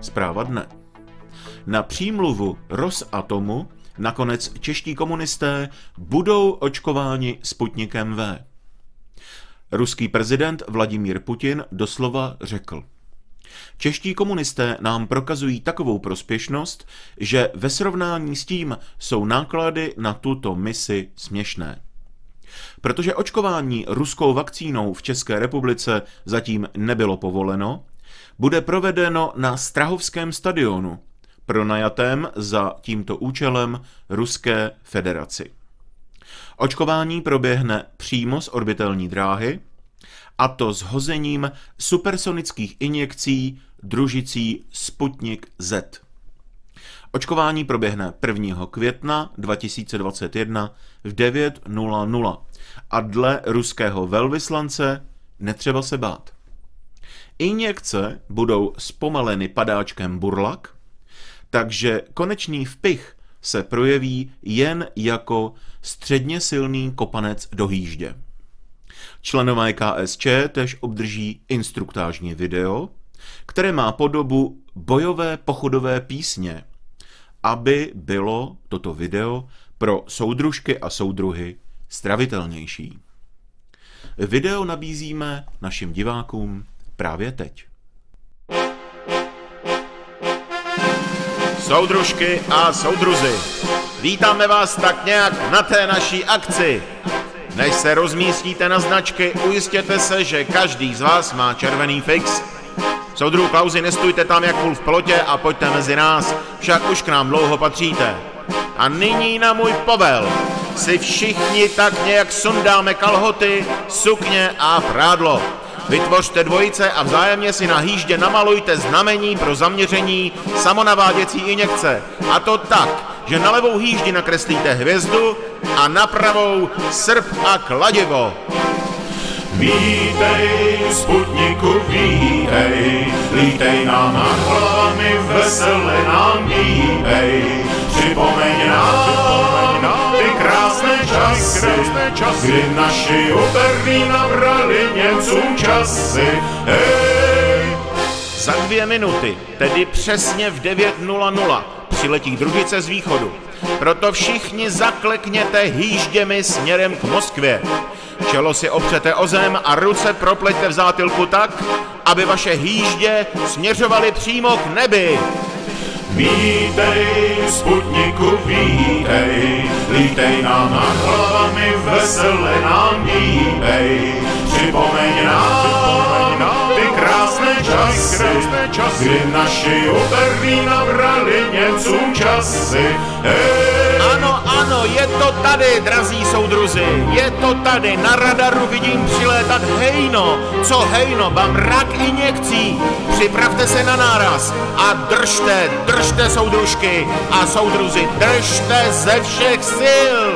Zpráva dne. Na přímluvu Rosatomu nakonec čeští komunisté budou očkováni Sputnikem V. Ruský prezident Vladimír Putin doslova řekl. Čeští komunisté nám prokazují takovou prospěšnost, že ve srovnání s tím jsou náklady na tuto misi směšné. Protože očkování ruskou vakcínou v České republice zatím nebylo povoleno, bude provedeno na Strahovském stadionu, pronajatém za tímto účelem Ruské federaci. Očkování proběhne přímo z orbitelní dráhy, a to s hozením supersonických injekcí družicí Sputnik Z. Očkování proběhne 1. května 2021 v 9.00 a dle ruského velvyslance netřeba se bát. Injekce budou zpomaleny padáčkem burlak, takže konečný vpich se projeví jen jako středně silný kopanec do hýždě. Členové KSČ tež obdrží instruktážní video, které má podobu bojové pochodové písně, aby bylo toto video pro soudružky a soudruhy stravitelnější. Video nabízíme našim divákům právě teď. Soudružky a soudruzi, vítáme vás tak nějak na té naší akci. Než se rozmístíte na značky, ujistěte se, že každý z vás má červený fix. Soudruhu Klauzi, nestůjte tam jak půl v plotě a pojďte mezi nás, však už k nám dlouho patříte. A nyní na můj povel. Si všichni tak nějak sundáme kalhoty, sukně a prádlo. Vytvořte dvojice a vzájemně si na hýždě namalujte znamení pro zaměření samonaváděcí injekce. A to tak, že na levou hýždi nakreslíte hvězdu a na pravou srp a kladivo. Vítej, Sputniku, vítej, lítej nám nad hlavami, vesele nám díbej. Připomeň nám ty krásné časy, kdy naši uperní nabrali Němcům časy. Hej! Za dvě minuty, tedy přesně v 9.00, přiletí družice z východu. Proto všichni zaklekněte hýžděmi směrem k Moskvě. Čelo si opřete o zem a ruce propleťte v zátilku tak, aby vaše hýždě směřovaly přímo k nebi. Vítej, Sputniku, vítej, lítej nám nad hlavami, vesele nám díbej. Připomeň nám ty krásné časy, kdy naši uperní nabrali Němcům časy. Hej! Ano, je to tady, drazí soudruzi, je to tady, na radaru vidím přilétat hejno. Co hejno, mám rak injekcí. Připravte se na náraz a držte, držte soudružky a soudruzi, držte ze všech sil.